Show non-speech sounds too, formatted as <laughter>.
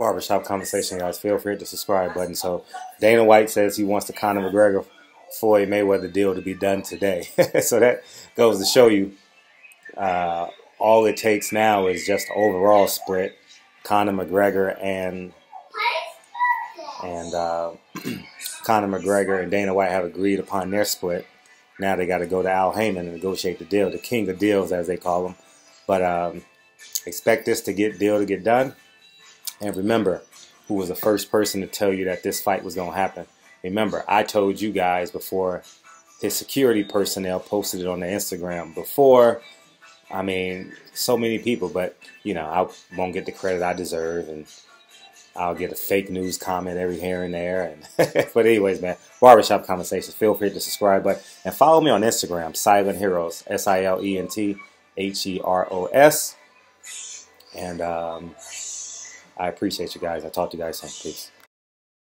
barbershop conversation, guys. Feel free to subscribe button. So Dana White says he wants the Conor McGregor Floyd Mayweather deal to be done today. <laughs> so that goes to show you uh, all it takes now is just overall split. Conor McGregor and and uh, <clears throat> Conor McGregor and Dana White have agreed upon their split. Now they got to go to Al Haymon and negotiate the deal, the king of deals as they call him. But um, expect this to get deal to get done. And remember, who was the first person to tell you that this fight was going to happen? Remember, I told you guys before his security personnel posted it on their Instagram before. I mean, so many people, but you know, I won't get the credit I deserve, and I'll get a fake news comment every here and there. And <laughs> but anyways, man, barbershop conversations. Feel free to subscribe, but and follow me on Instagram, Silent Heroes, S I L E N T H E R O S. And um, I appreciate you guys. I talk to you guys soon. Peace.